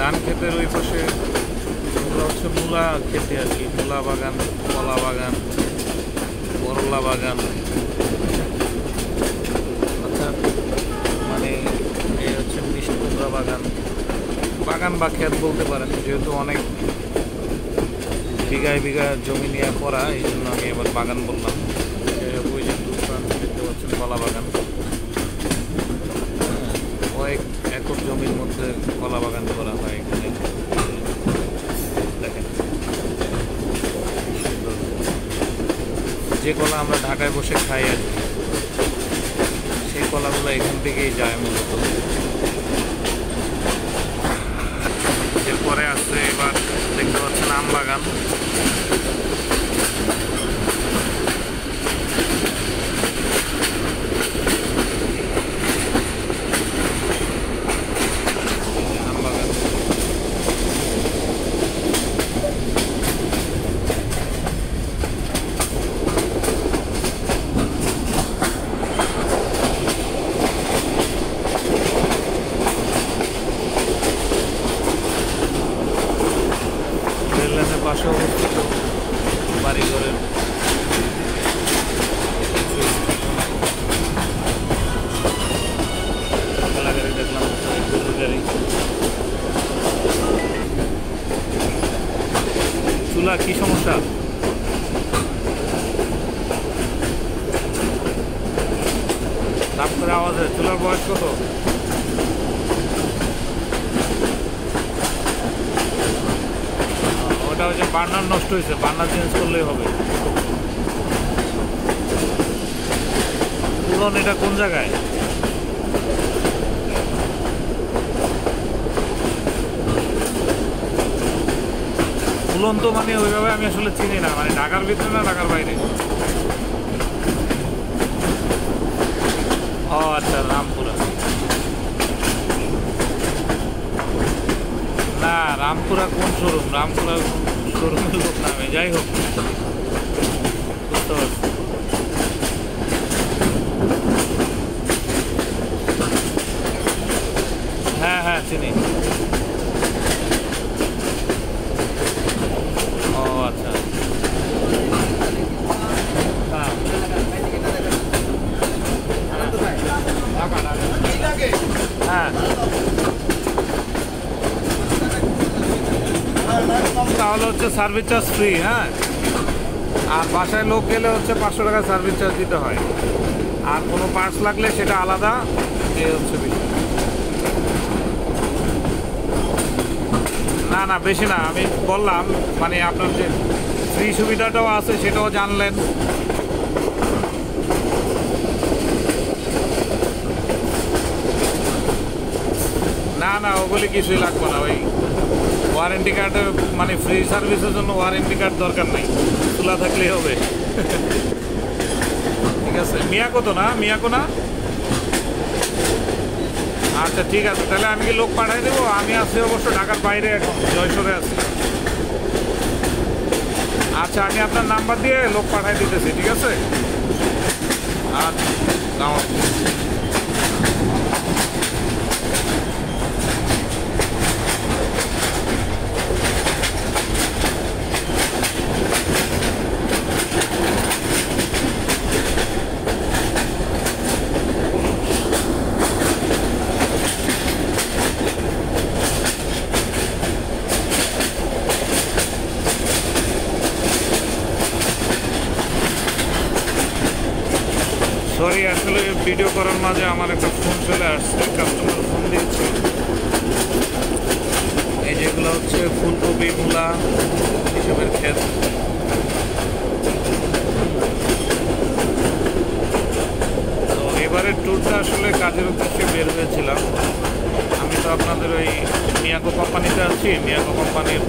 ধান ক্ষেতের ওই পাশে ওগুলো হচ্ছে মূলা খেতে আর কি মূলা বাগান কলা বাগান করলা বাগান। অর্থাৎ মানে এই হচ্ছে মিষ্টি কুমড়া বাগান। বাগান বা ক্ষেত বলতে পারেন যেহেতু অনেক বিঘায় বিঘা জমি নিয়ে করা এই জন্য আমি এবার বাগান বললাম। ওই যে দেখতে পাচ্ছেন কলা বাগান। হ্যাঁ, কয়েক একর জমির মধ্যে কলা বাগান করা হয় এখানে। দেখেন। যে কলা আমরা ঢাকায় বসে খাই আর সেই কলাগুলো এখান থেকেই যায় মূলত। এরপরে আছে এবার দেখতে পাচ্ছেন আম বাগান আম বাগান রেল লাইনের পাশে অবস্থিত বাড়িঘরের কিছু ঠেলা গাড়ি দেখলাম গরুর গাড়ি চুলা কি সমস্যা তাপ করে আওয়াজ চুলার বয়স কত? ওটা হচ্ছে বার্নার নষ্ট হয়েছে, বার্নার চেঞ্জ করলেই হবে। পুরন এটা কোন জায়গায়? ফুলন তো মানে ওইভাবে আমি আসলে চিনি না মানে ঢাকার ভিতরে না ঢাকার বাইরে? ও আচ্ছা রামপুরা। না, রামপুরা কোন শোরুম? রামপুরা শোরুমের লোক না, আমি যাই হোক। বুঝতে পারছি। হ্যাঁ হ্যাঁ চিনি ও আচ্ছা হ্যাঁ হ্যাঁ তাহলে হচ্ছে সার্ভিস চার্জ ফ্রি হ্যাঁ? আর বাসায় লোক গেলে হচ্ছে পাঁচশো টাকা সার্ভিস চার্জ দিতে হয়। আর কোনো পার্টস লাগলে সেটা আলাদা এই হচ্ছে না না, বেশি না, আমি বললাম মানে আপনার যে ফ্রি সুবিধাটাও আছে, সেটাও জানলেন। না না, ওগুলি কিছুই লাগবে না, ওই ওয়ারেন্টি কার্ডে মানে ফ্রি সার্ভিসের জন্য ওয়ারেন্টি কার্ড দরকার নাই। খোলা থাকলেই হবে। ঠিক আছে। মিয়াকো তো না? মিয়াকো না? আচ্ছা ঠিক আছে। তাহলে আমি কি লোক পাঠাই দেবো? আমি আছি অবশ্য ঢাকার বাইরে এখন, জয়সরে আছি। আচ্ছা আমি আপনার নাম্বার দিয়ে লোক পাঠাই দিতেছি, ঠিক আছে? আচ্ছা সরি আসলে ভিডিও করার মাঝে আমার একটা ফোন চলে আসছে কাস্টমার ফোন দিয়েছে। এই যেগুলো হচ্ছে ফুলকপি, মূলা, এসবের ক্ষেত। তো এবারের ট্যুরটা আসলে কাজের উদ্দেশ্যে বের হয়েছিলাম। আমি তো আপনাদের ওই মিয়াকো কোম্পানিতে আছি মিয়াকো কোম্পানির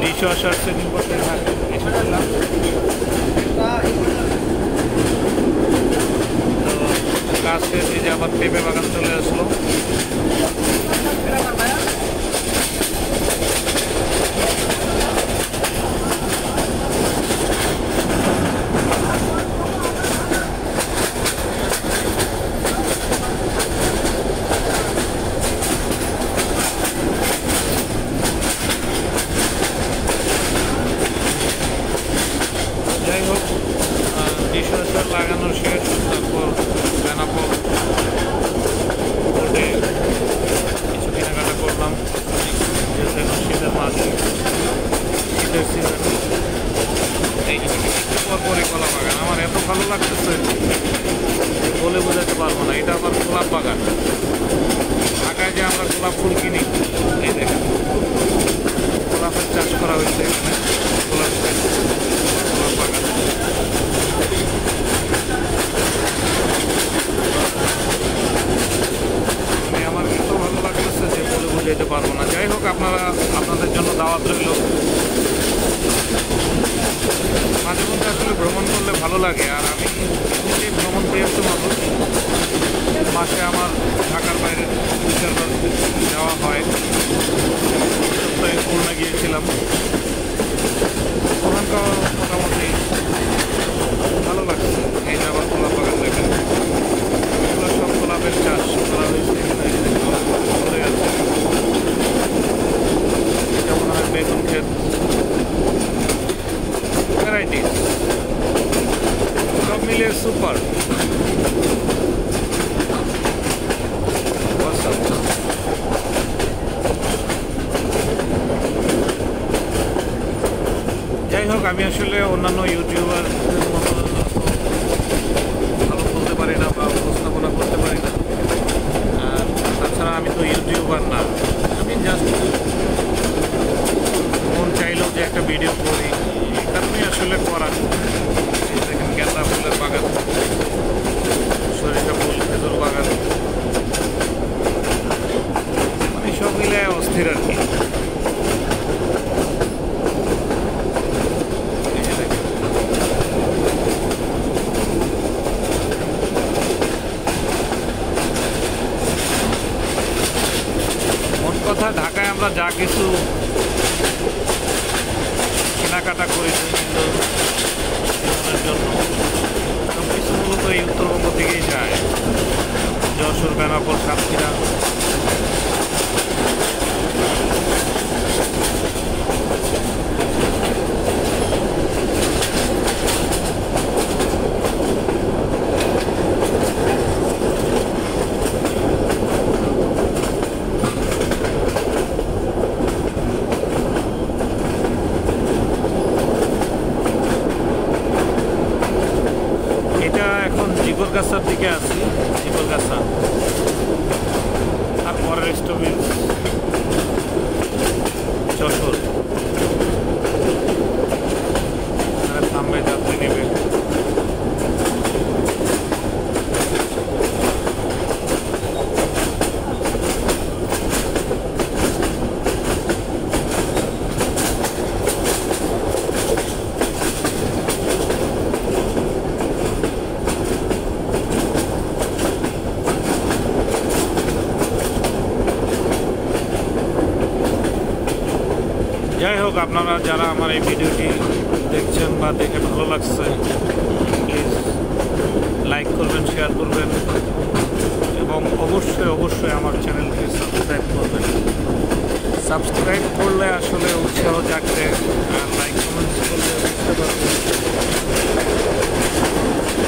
ডিশ ওয়াশার সেদিন করতে এসেছিলাম। কাজ শেষ এই যে আবার পেঁপে বাগান চলে আসলো। যাই হোক লাগানো শেষ তারপর কাপড় বলে কিছু কেনাকাটা করলাম যেহেতু শীতের মাসে শীতের সিজন এই পরপরই কলা বাগান আমার এত ভালো লাগতেছে বলে বোঝাতে পারব না। এটা আমার গোলাপ বাগান। ঢাকায় যে আমরা গোলাপ ফুল কিনি করলে ভালো লাগে আর আমি নিজেই ভ্রমণ পেয়েছি মানুষ মাসে আমার ঢাকার বাইরে দুই চারবার যাওয়া হয় সপ্তাহে খুলনা গিয়েছিলাম ওখানকার মোটামুটি ভালো লাগছে এই যে আবার গোলাপ বাগান দেখেন এগুলো সব গোলাপের চাষ করা হয়েছে এখানে এই যে গোলাপ ধরে আছে এটা মনে হয় বেগুন ক্ষেত ভ্যারাইটিস সব মিলিয়ে সুপার যাই আমি আসলে অন্যান্য ইউটিউবার ভালো বলতে পারি না বা উপস্থাপনা করতে পারি না। আর তাছাড়া আমি তো ইউটিউবার না। আমি জাস্ট মন চাইলেও যে একটা ভিডিও করি এই কারণেই আসলে করা এই দেখেন গেঁদা ফুলের বাগান সরিষা ফুল খেজুর বাগান মানে সব মিলে অস্থির আর কি এই যে দেখেন মোট কথা ঢাকায় আমরা যা কিছু কেনাকাটা করি জন্য সব কিছু মূলত এই উত্তরবঙ্গ থেকেই যায়। যশোর, বেনাপোল, সাতক্ষীরা এটা জিগরগাছার দিকে আছি কলকাতা আর পরের স্টপেজ যশোর এখানে থামবে যাত্রী নেবে যাই হোক আপনারা যারা আমার এই ভিডিওটি দেখছেন বা দেখে ভালো লাগছে প্লিজ লাইক করবেন শেয়ার করবেন এবং অবশ্যই অবশ্যই আমার চ্যানেলকে সাবস্ক্রাইব করবেন। সাবস্ক্রাইব করলে আসলে উৎসাহ জাগবে লাইক কমেন্টস করলে বুঝতে পারবেন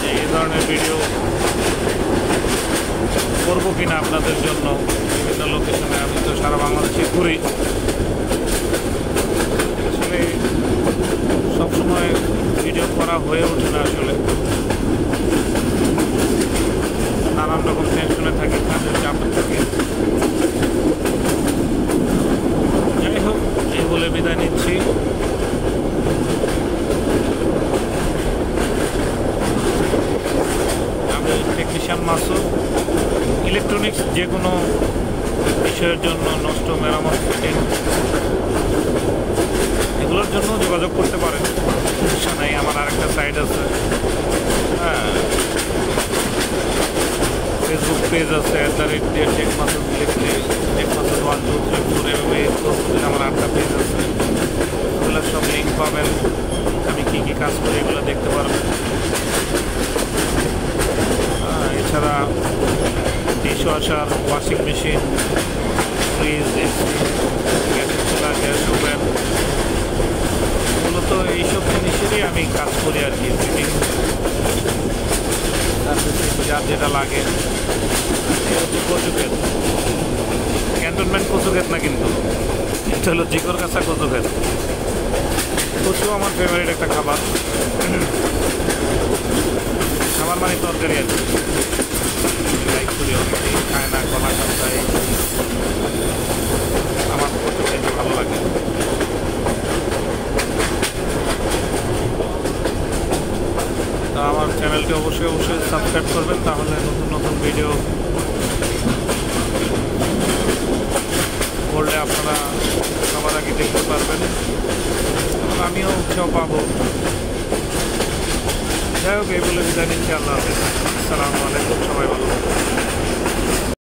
যে এই ধরনের ভিডিও করব কিনা আপনাদের জন্য, বিভিন্ন লোকেশনে আমি তো সারা বাংলাদেশে ঘুরি আসলে সবসময় ভিডিও করা হয়ে ওঠে না আসলে। নানান রকম টেনশনে থাকে, কাজের চাপে থাকে। যাই হোক, এই বলে বিদায় নিচ্ছি। আমি টেকনিশিয়ান মাসুদ। ইলেকট্রনিক্স যে কোনো বিষয়ের জন্য নষ্ট মেরামত ফিটিং এগুলোর জন্য যোগাযোগ করতে পারেন সমস্যা নাই আমার আরেকটা সাইট আছে হ্যাঁ ফেসবুক পেজ আছে অ্যাট দ্য রেট দিয়ে টেক মাসুদ লিখলে Masud one two three four এভাবে ফেসবুকে আমার আটটা পেজ আছে। ওগুলো সব লিঙ্ক পাবেন। আমি কী কী কাজ করি এগুলো দেখতে পারবেন এছাড়া dish washer washing machine fridge গ্যাসের চুলা, গ্যাস ওভেন। মূলত এইসব জিনিসেরই আমি কাজ করি আর কি। ফিটিং যার যেটা লাগে। এটা হচ্ছে কচুক্ষেত ক্যান্টনমেন্ট কচুক্ষেত না কিন্তু? এটা হলো জিকর কাঁচা কচুক্ষেত। কচু আমার ফেভারিট একটা খাবার। খাবার মানে তরকারি আছে কি। লাইক খায় না কলা খাই আমার কচু খেতে ভালো লাগে। চ্যানেলটি অবশ্যই অবশ্যই সাবস্ক্রাইব করবেন, তাহলে নতুন নতুন ভিডিও করলে আপনারা সবার আগে দেখতে পারবেন। আমিও উৎসাহ পাবো। যাই হোক এগুলো বলে বিদায় নিচ্ছি। আল্লাহ আসসালামু আলাইকুম। সবাই ভালো।